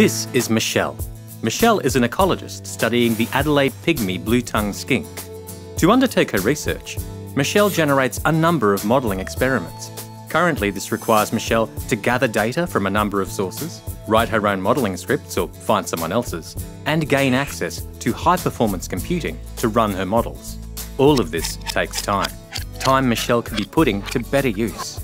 This is Michelle. Michelle is an ecologist studying the Adelaide pygmy blue-tongued skink. To undertake her research, Michelle generates a number of modelling experiments. Currently, this requires Michelle to gather data from a number of sources, write her own modelling scripts or find someone else's, and gain access to high-performance computing to run her models. All of this takes time. Time Michelle could be putting to better use.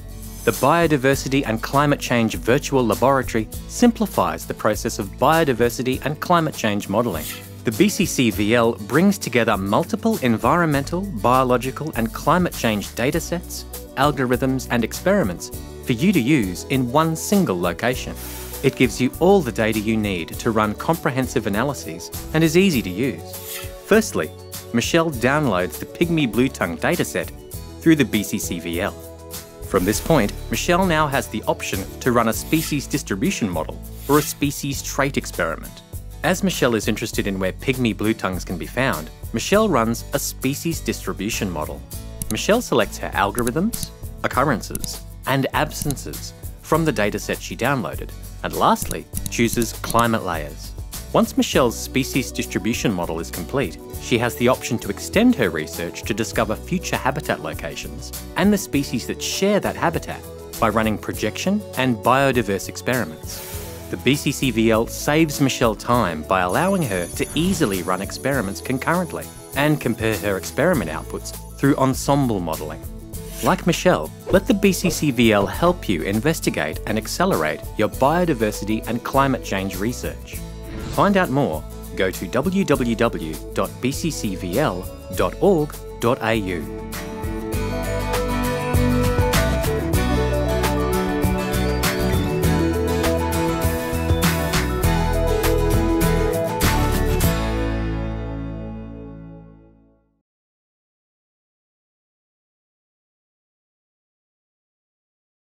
The Biodiversity and Climate Change Virtual Laboratory simplifies the process of biodiversity and climate change modelling. The BCCVL brings together multiple environmental, biological and climate change datasets, algorithms and experiments for you to use in one single location. It gives you all the data you need to run comprehensive analyses and is easy to use. Firstly, Michelle downloads the Pygmy Bluetongue dataset through the BCCVL. From this point, Michelle now has the option to run a species distribution model or a species trait experiment. As Michelle is interested in where pygmy blue tongues can be found, Michelle runs a species distribution model. Michelle selects her algorithms, occurrences, and absences from the dataset she downloaded, and lastly, chooses climate layers. Once Michelle's species distribution model is complete, she has the option to extend her research to discover future habitat locations and the species that share that habitat by running projection and biodiverse experiments. The BCCVL saves Michelle time by allowing her to easily run experiments concurrently and compare her experiment outputs through ensemble modelling. Like Michelle, let the BCCVL help you investigate and accelerate your biodiversity and climate change research. Find out more, go to www.bccvl.org.au.